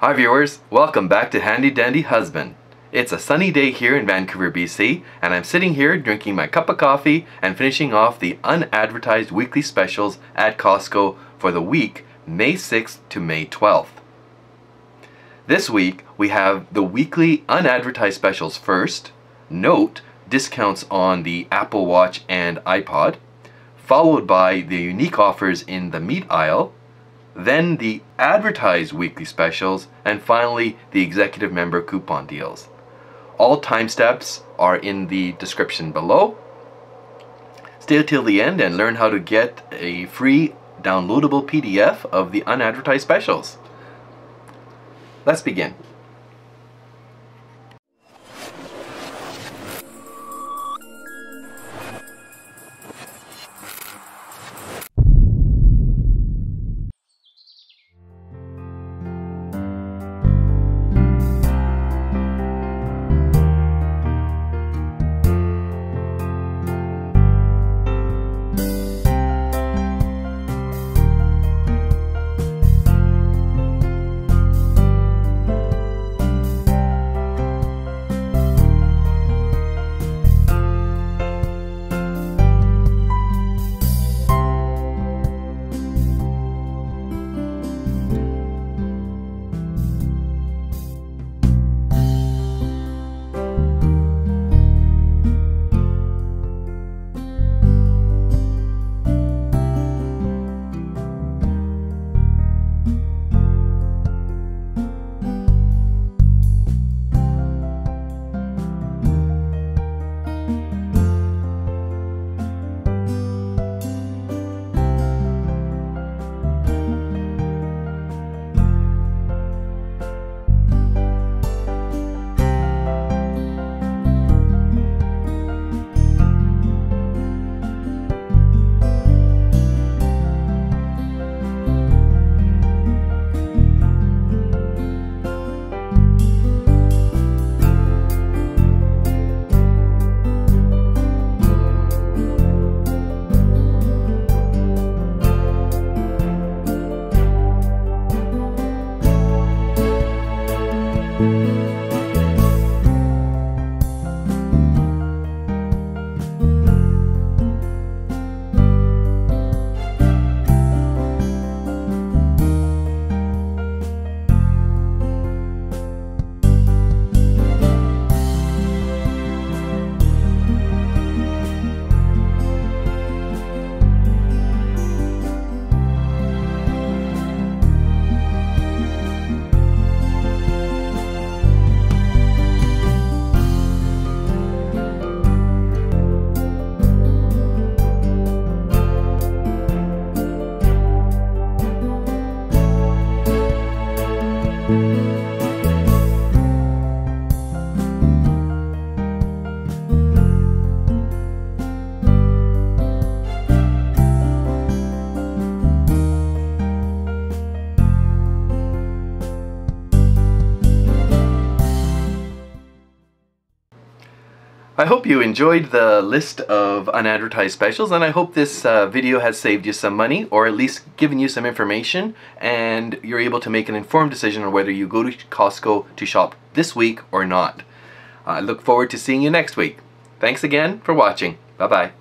Hi viewers, welcome back to Handy Dandy Husband. It's a sunny day here in Vancouver, BC, and I'm sitting here drinking my cup of coffee and finishing off the unadvertised weekly specials at Costco for the week May 6th to May 12th. This week we have the weekly unadvertised specials first, note discounts on the Apple Watch and iPad, followed by the unique offers in the meat aisle, then the advertised weekly specials, and finally the executive member coupon deals. All timestamps are in the description below. Stay till the end and learn how to get a free downloadable PDF of the unadvertised specials. Let's begin. I hope you enjoyed the list of unadvertised specials and I hope this uh, video has saved you some money or at least given you some information and you're able to make an informed decision on whether you go to Costco to shop this week or not. I look forward to seeing you next week. Thanks again for watching. Bye-bye.